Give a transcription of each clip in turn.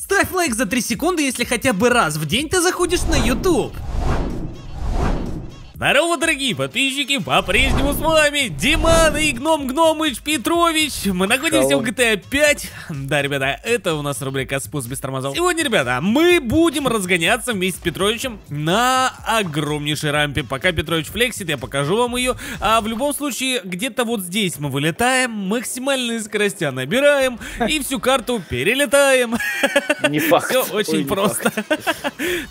Ставь лайк за 3 секунды, если хотя бы раз в день ты заходишь на YouTube. Здорово, дорогие подписчики, по-прежнему с вами Диман и Гном Гномыч Петрович. Мы находимся Шалом. в GTA 5. Да, ребята, это у нас рубрика «Спуск без тормозов». Сегодня, ребята, мы будем разгоняться вместе с Петровичем на огромнейшей рампе. Пока Петрович флексит, я покажу вам ее. А в любом случае, где-то вот здесь мы вылетаем, максимальные скорости набираем и всю карту перелетаем. Не факт. Все Ой, очень не просто.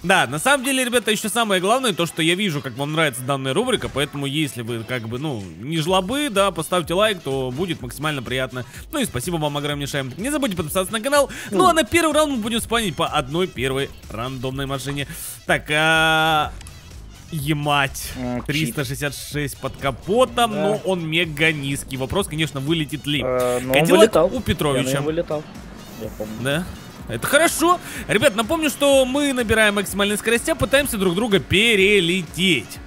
Да, на самом деле, ребята, еще самое главное, то, что я вижу, как вам нравится данная рубрика, поэтому если вы, как бы, ну, не жлобы, да, поставьте лайк, то будет максимально приятно. Ну и спасибо вам огромнейшее. Не забудьте подписаться на канал. Ну а на первый раунд мы будем спанить по одной первой рандомной машине. Так, а... Емать, М, чит. 366 под капотом, Да. но он мега низкий. Вопрос, конечно, вылетит ли. Э, Кадиллак у Петровича. вылетал. Я помню. Да. Это хорошо. Ребят, напомню, что мы набираем максимальные скорости, а пытаемся друг друга перелететь.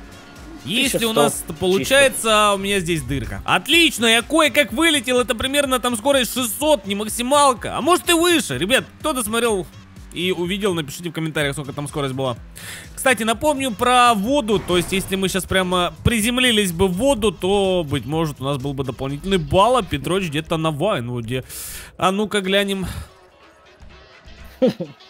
Если у 1100 нас получается, у меня здесь дырка. Отлично, я кое-как вылетел. Это примерно там скорость 600, не максималка. А может и выше. Ребят, кто досмотрел и увидел, напишите в комментариях, сколько там скорость была. Кстати, напомню про воду. То есть, если мы сейчас прямо приземлились бы в воду, то, быть может, у нас был бы дополнительный балл, а Петрович где-то на Вайнвуде. А ну-ка глянем.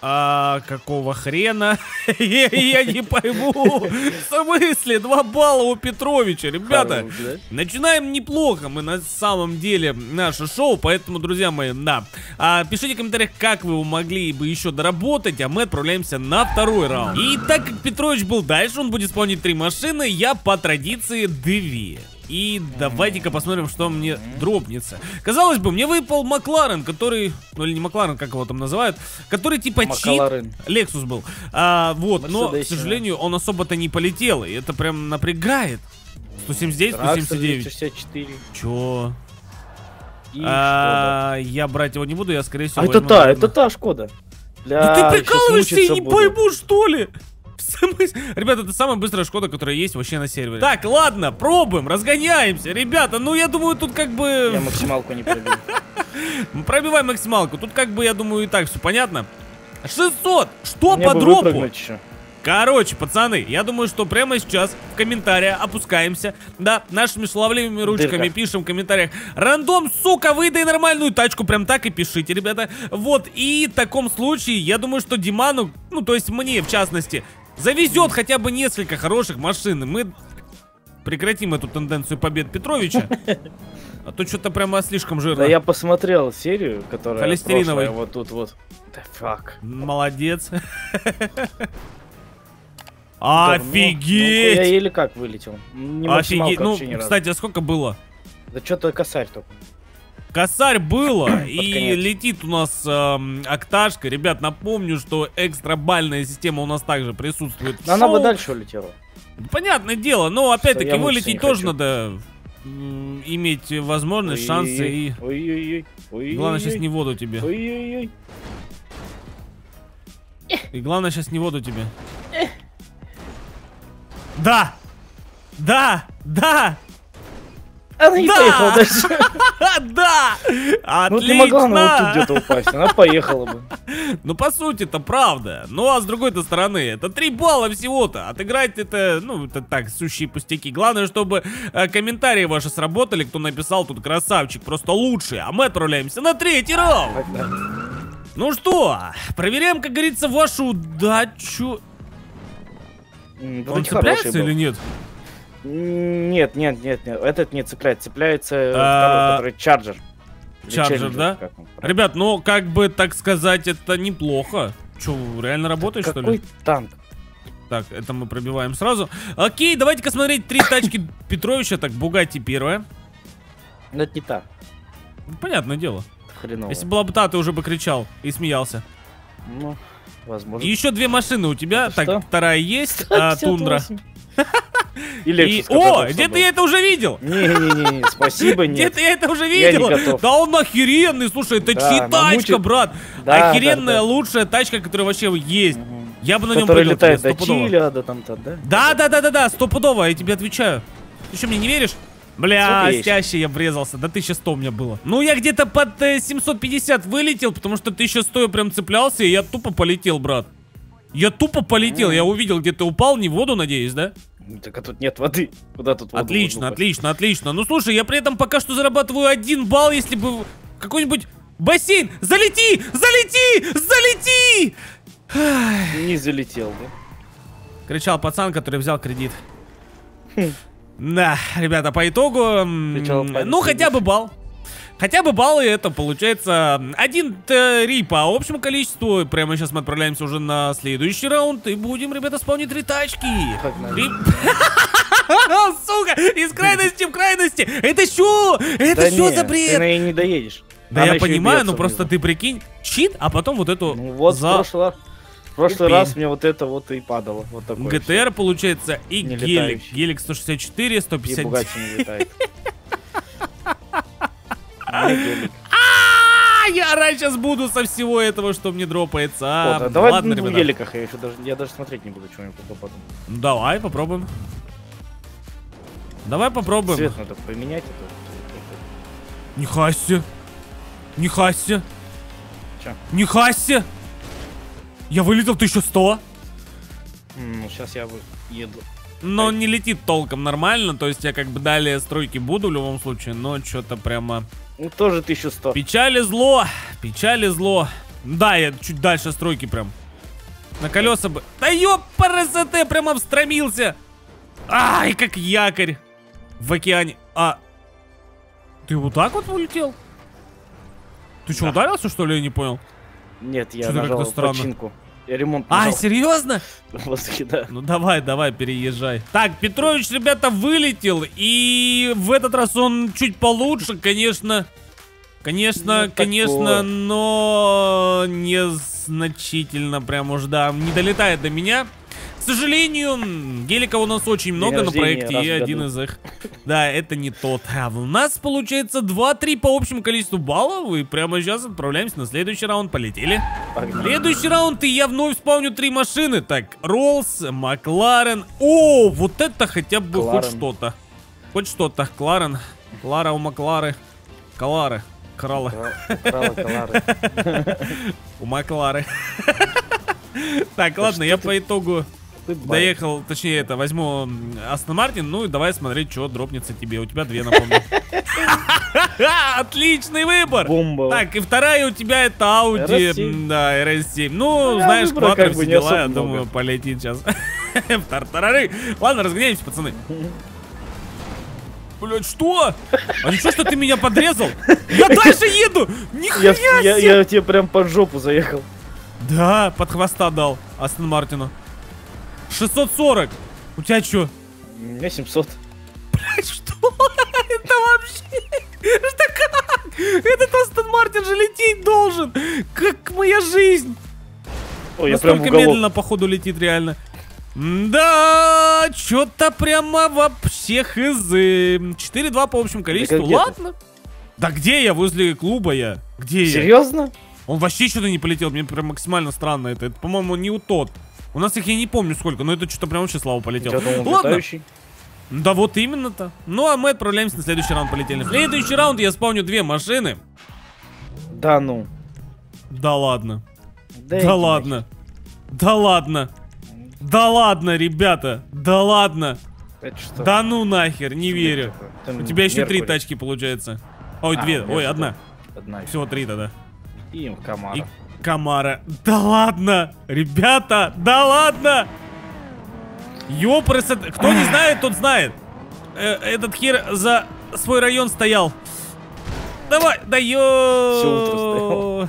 А какого хрена? я, не пойму. В смысле? Два балла у Петровича, ребята. Начинаем неплохо мы на самом деле наше шоу, поэтому, друзья мои, да. А, пишите в комментариях, как вы могли бы еще доработать, а мы отправляемся на второй раунд. И так как Петрович был дальше, он будет исполнить три машины, я по традиции две. И давайте-ка посмотрим, что мне дропнется. Казалось бы, мне выпал Макларен, который... Ну или не Макларен, как его там называют. Который типа чит. Макларен. Лексус был. А, вот, но, к сожалению, он особо-то не полетел. И это прям напрягает. 179, 179. 64. Чё? А, я брать его не буду, я скорее всего. А это та, это та Шкода. Бля, Да ты прикалываешься, я не пойму, что ли? Ребята, это самая быстрая Шкода, которая есть вообще на сервере. Так, ладно, пробуем, разгоняемся. Ребята, ну я думаю, тут как Я бы... максималку не пробил. Пробивай максималку. Тут как бы, я думаю, и так все понятно. 600! Что Мне по дропу? Короче, пацаны, я думаю, что прямо сейчас в комментариях опускаемся. Да, нашими шаловливыми ручками Дырка. пишем в комментариях. Рандом, сука, выдай нормальную тачку. Прям так и пишите, ребята. Вот, и в таком случае, я думаю, что Диману, ну, то есть мне, в частности, завезет хотя бы несколько хороших машин. и Мы прекратим эту тенденцию побед Петровича. А то что-то прямо слишком жирно. Да я посмотрел серию, которая Холестериновый. прошлая, вот тут вот. Да фак. Молодец. Говно. Офигеть! Ну, я еле как вылетел. Не Офигеть. Ну, кстати, а сколько было? Да что-то косарь только. Косарь было, и летит у нас эм, окташка. Ребят, напомню, что экстрабальная система у нас также присутствует. Но она бы дальше улетела. Понятное дело, но опять-таки вылететь тоже надо иметь возможность, шансы и... Главное сейчас не воду тебе. И главное сейчас не воду тебе. Да! Да! Да! Она не Да! поехала дальше. Да! Ну Отлично! ты могла она вот тут где-то упасть, она поехала бы. Ну, по сути, это правда. Ну, а с другой-то стороны, это 3 балла всего-то. Отыграть это, ну, это так, сущие пустяки. Главное, чтобы э, комментарии ваши сработали, кто написал тут красавчик, просто лучший. А мы отправляемся на третий раунд. Ну что, проверяем, как говорится, вашу удачу. Он цепляется или нет? Нет, нет, нет, нет, этот не цепляет, цепляется А, второй, который чарджер. Чарджер, да? Ребят, ну, как бы, так сказать, это неплохо. Че, реально работает, что ли? Какой танк? Так, это мы пробиваем сразу. Окей, давайте-ка смотреть три тачки Петровича. Так, Бугатти первая. Ну это не та. Ну, Понятное дело. Хреново. Если была бы та, ты уже бы кричал и смеялся. Ну, возможно. И еще две машины у тебя. Это Так, что? вторая есть, а, тундра. 58. И И... Lexus, О, где-то я это уже видел. Не-не-не, спасибо, нет. Где-то я это уже Я не видел. готов. Да он охеренный, слушай, это Да, чьи брат. Да, Охеренная, да, да. лучшая тачка, которая вообще есть. Я бы на нем Который прыгал летает до. Чили, а до там-то, да? Да, да, да, да, да, стопудово, я тебе отвечаю. Ты что, мне не веришь? Бля, стяще я врезался. Да 1100 у меня было. Ну, я где-то под э, 750 вылетел, потому что 1100 я прям цеплялся, и я тупо полетел, брат. Я тупо полетел. Я увидел, где ты упал, не в воду, надеюсь, да? Так а тут нет воды. Куда тут воду Отлично, воду отлично, отлично. Ну, слушай, я при этом пока что зарабатываю один балл, если бы какой-нибудь бассейн... Залети! Залети! Залети! Не залетел, да? Кричал пацан, который взял кредит. Хм. Да, ребята, по итогу, Кричал ну хотя бы балл. Хотя бы баллы это получается 1-3 по общему количеству. Прямо сейчас мы отправляемся уже на следующий раунд и будем, ребята, спавнить три тачки. Погнали. Сука, из крайности в крайности. Это что? Это Да что не, за Ты бред? на ней не доедешь. Да Она я и понимаю, но просто ты прикинь, чит, а потом вот эту Ну вот, за прошлый. В прошлый Купи. раз мне вот это вот и падало. Вот такое. ГТР получается и Не гелик. летающий. Гелик 164, И 150. Бугатти не летает. Не. А, Я орать сейчас буду со всего этого, что мне дропается. А, Вот, а давай ладно, на ребята. геликах, я еще даже, я даже смотреть не буду, что нибудь потом. Давай попробуем. Давай попробуем. Цвет надо поменять. это. Нихася. Нихася. Чё? Нихася. Я вылетел 1100. М, Ну, сейчас я еду. Но он не летит толком нормально. То есть я как бы далее стройки буду в любом случае. Но что-то прямо... Ну, тоже 1100. Печаль и зло. Печаль и зло. Да, я чуть дальше стройки прям. На колеса бы... Да ёпарасоте, прямо встромился. Ай, как якорь. В океане. А... Ты вот так вот улетел? Ты что, Да. ударился, что ли? Я не понял. Нет, я Чё-то нажал починку. Ремонт А, серьезно? воздухе, да. Ну давай, давай, переезжай. Так, Петрович, ребята, вылетел. И в этот раз он чуть получше, конечно. Конечно, Ну, конечно, такое. но незначительно прям уж, да. Не долетает до меня. К сожалению, м, гелика у нас очень много на проекте, и один из их. Да, это не тот. А у нас получается 2-3 по общему количеству баллов. И прямо сейчас отправляемся на следующий раунд. Полетели. Погнали. Следующий раунд, и я вновь спавню три машины. Так, Роллс, Макларен. О, вот это хотя бы хоть Кларен. что-то. Хоть что-то. Кларен. Клара у Маклары. Калары. Крала. У Маклары. Так, ладно, я по итогу. Доехал, точнее это, возьму Астон Мартин, ну и давай смотреть, что дропнется тебе. У тебя две, напомню. Отличный выбор! Бомба. Так, и вторая у тебя это Audi, RS7. м, да, RS7. Ну, Ну, я знаешь, квадро все дела, я думаю, полетит сейчас. Тартарары. Ладно, разгоняемся, пацаны. Блять, что? А ничего, что ты меня подрезал? Я дальше еду! Я, Нихуя я, себе! я тебе прям под жопу заехал. Да, под хвоста дал Астон Мартину. 640. У тебя что? У меня 700. Что это вообще? Что как? Этот Астон Мартин же лететь должен. Как моя жизнь. Ой, я прям Настолько медленно, походу, летит реально. Да, что-то прямо вообще хз. 4-2 по общему количеству. ты? Ладно. Да где я? Возле клуба я. Где я? Серьезно? Он вообще что-то не полетел. Мне прям максимально странно это. Это, по-моему, не у тот. У нас их я не помню сколько, но это что-то прям вообще слава полетел. Я думал, Ладно. летающий. Да вот именно-то. Ну, а мы отправляемся на следующий раунд полетели. В следующий раунд я спавню две машины. Да ну. Да ладно. Да, Да, ладно. Да ладно. Да ладно, ребята. Да ладно. нахер. Это что? Да ну нахер, не верю. Там У тебя еще три тачки получается. Ой, А, две. Ой, одна. Одна. Всего три тогда. И Камара. И Камара. Да ладно, ребята, да ладно. Ёпрст, кто не знает, тот знает. Э, этот хер за свой район стоял. Давай, да ё...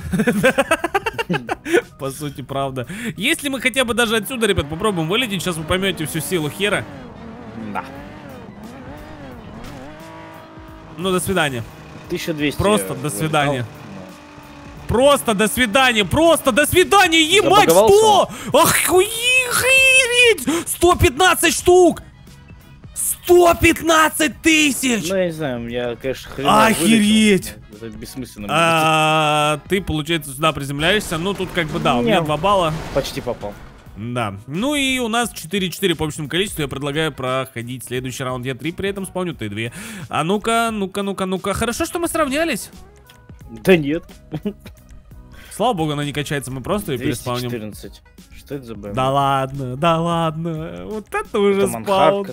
По сути, правда. Если мы хотя бы даже отсюда, ребят, попробуем вылететь, сейчас вы поймете всю силу хера. Да. Ну, до свидания. 1200. Просто до свидания. Просто до свидания, просто до свидания, ебать, что? Охуеть! 115 штук! 115 тысяч! Ну, я не знаю, я, конечно, хреново Охереть! вылетел. Это бессмысленно. А, ты, получается, сюда приземляешься. Ну, тут как бы да, у меня Не. два балла. Почти попал. Да. Ну и у нас 4-4 по общему количеству. Я предлагаю проходить следующий раунд. Я 3 при этом спавню, ты 2. А ну-ка, ну-ка, ну-ка, ну-ка. Хорошо, что мы сравнялись. Да нет. Слава богу, она не качается, мы просто ее переспавним. 214. Что это за БМ? Да ладно, да ладно. Вот это уже Это спаун.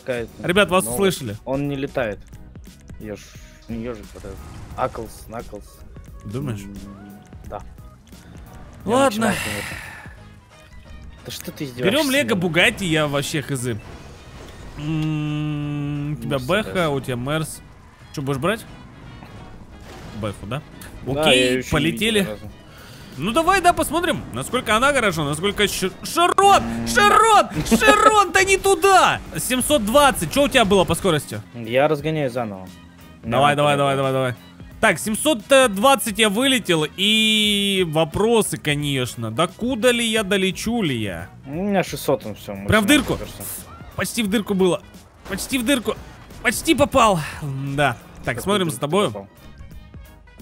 Ребят, вас Но услышали. Он не летает. Ешь, не ежик, этот. Аклс, Наклс. Думаешь? Да. Ладно. Да что ты издеваешься? Берем Лего меня? Бугатти, я вообще хз. У тебя. Бэха, у тебя Мерс. Что, будешь брать? Бэху, да? Да, Окей, не полетели. Ну давай, да, посмотрим, насколько она хороша, насколько... Ш- Шарон! Шарон! Шарон, да не туда! 720, что у тебя было по скорости? Я разгоняю заново. Давай, давай, давай, давай, давай. Так, 720 я вылетел, и вопросы, конечно. Докуда ли я, долечу ли я? У меня 600 он все. Прям в дырку? Почти в дырку было. Почти в дырку. Почти попал. Да. Так, смотрим за тобою.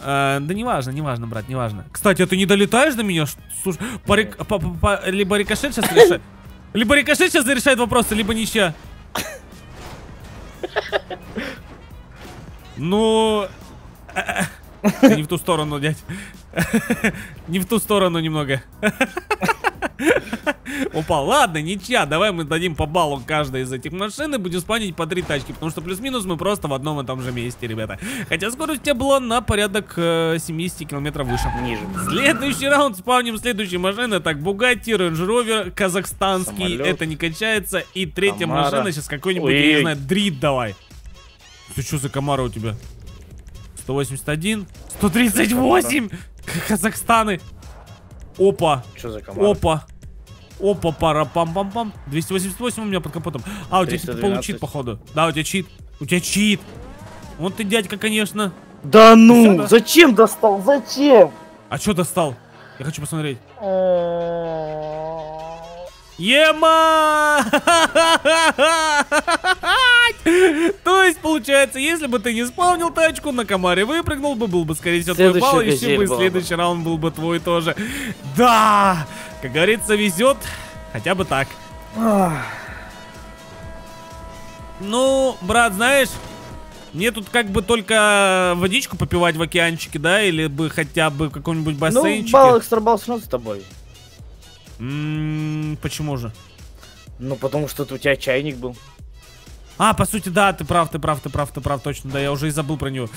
Э, да неважно, неважно, брат, неважно. Кстати, а ты не долетаешь до меня? Слушай, по рик- по- по- по- либо рикошет сейчас решает... Либо рикошет сейчас решает вопросы, либо ничья. Ну... Не в ту сторону, дядь. Не в ту сторону немного. Опа, ладно, ничья. Давай мы дадим по баллу каждой из этих машин и будем спанить по три тачки. Потому что плюс-минус мы просто в одном и том же месте, ребята. Хотя скорость у тебя была на порядок э, 70 километров выше. Ниже. Следующий раунд спавним следующие машины. Так, Бугатти, Range Rover, казахстанский, Самолет. это не качается. И третья Камара. машина, сейчас какой-нибудь, я не знаю, дрит давай. Ты что за комара у тебя? 181, 138, Казахстаны. Опа, Что за команда? опа. Опа, пара пам пам пам 288 у меня под капотом. А, у тебя типа 312. получит, походу. Да, у тебя чит. У тебя чит. Вот ты дядька, конечно. Да ну! Всё, Зачем достал? Зачем? А что достал? Я хочу посмотреть. Ема! То есть, получается, если бы ты не спавнил тачку, на комаре выпрыгнул бы, был бы, скорее всего, твой балл, и газель бы следующий раунд был бы твой тоже. Да! Как говорится, везет. Хотя бы так. Ну, брат, знаешь, мне тут как бы только водичку попивать в океанчике, да, или бы хотя бы в каком-нибудь Ну, бассейнчике. балл экстра балл все равно с тобой. М, почему же? Ну, потому что у тебя чайник был. А, по сути, да, ты прав, ты прав, ты прав, ты прав, точно, да, я уже и забыл про него.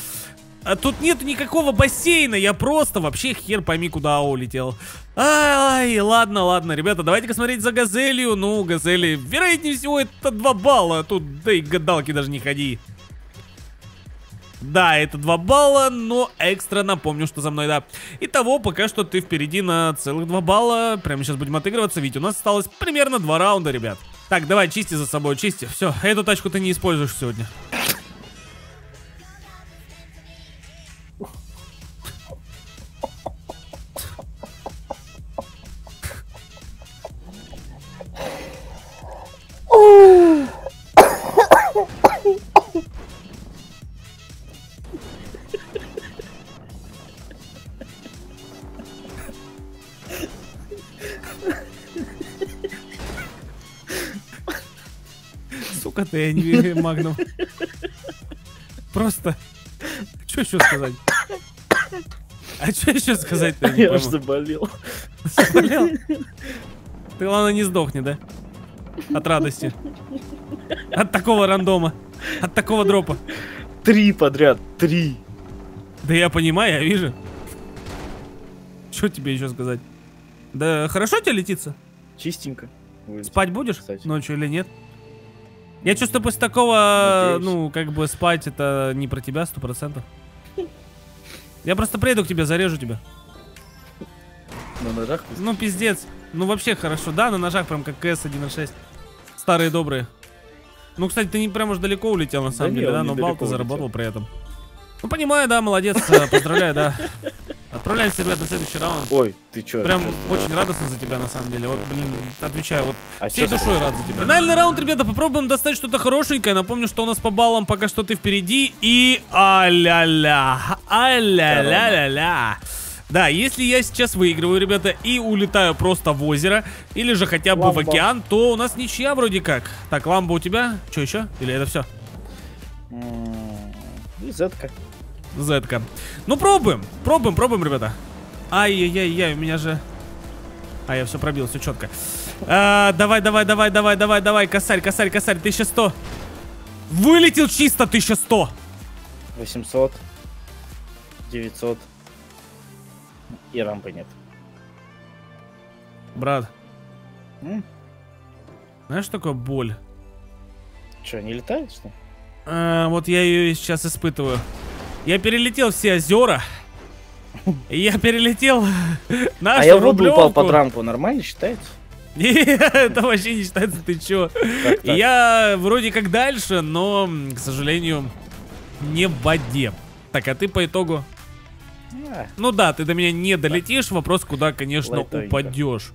А тут нет никакого бассейна, я просто вообще хер пойми куда улетел. Ай, ладно, ладно, ребята, давайте-ка смотреть за газелью. Ну, газели, вероятнее всего, это 2 балла, тут, да и гадалки даже не ходи. Да, это 2 балла, но экстра напомню, что за мной, да. Итого, пока что ты впереди на целых 2 балла. Прямо сейчас будем отыгрываться, ведь у нас осталось примерно 2 раунда, ребят. Так, давай, чисти за собой, чисти. Все, эту тачку ты не используешь сегодня. Я не магнум. Просто. Что еще сказать? А что еще сказать-то? Я аж заболел. Заболел? Ты, главное, не сдохни, да? От радости. От такого рандома. От такого дропа. Три подряд. Три. Да я понимаю, я вижу. Что тебе еще сказать? Да хорошо тебе летится? Чистенько. Спать будешь Кстати. ночью или нет? Я чувствую, после такого, Надеюсь. ну, как бы спать это не про тебя, сто процентов. Я просто приеду к тебе, зарежу тебя. На ножах? Ну, пиздец. Ну, вообще хорошо, да, на ножах прям как КС 1.6. Старые добрые. Ну, кстати, ты не прям уж далеко улетел, на самом не, деле, он да, но недалеко бал ты заработал улетел. при этом. Ну, понимаю, да, молодец, э, поздравляю, да. Отправляемся, ребят, на следующий раунд. Ой, ты чё? Прям очень радостно за тебя, на самом деле. Вот, блин, отвечаю, вот А всей чё душой за- рад за тебя. Финальный раунд, ребята, попробуем достать что-то хорошенькое. Напомню, что у нас по баллам пока что ты впереди. И а-ля-ля, а-ля-ля-ля-ля. Да, если я сейчас выигрываю, ребята, и улетаю просто в озеро, или же хотя бы в Ламбо. океан, то у нас ничья вроде как. Так, ламба у тебя? Что еще? Или это все? И зетка. Ну, пробуем. Пробуем, пробуем, ребята. Ай-яй-яй-яй, у меня же... А, я все пробил, все четко. А, давай, давай, давай, давай, давай, давай, косарь, косарь, косарь, 1100. Вылетел чисто 1100. 800. 900. И рампы нет. Брат, М? знаешь, что такое боль? Че, не летает, что ли? А, вот я ее сейчас испытываю. Я перелетел все озера. Я перелетел нашу А я в воду упал под рампу. Нормально считается? Это вообще не считается, ты чё? Так? Я вроде как дальше, но, к сожалению, не в воде. Так, а ты по итогу? Ну да, ты до меня не долетишь. Вопрос, куда, конечно, Лайтовенько. упадешь.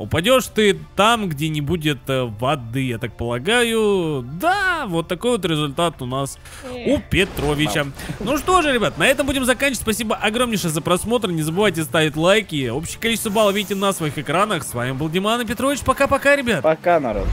Упадешь ты там, где не будет э, воды, я так полагаю. Да, вот такой вот результат у нас у Петровича. Ну что же, ребят, на этом будем заканчивать. Спасибо огромнейшее за просмотр. Не забывайте ставить лайки. Общее количество баллов видите на своих экранах. С вами был Диман и Петрович. Пока-пока, ребят. Пока, народ.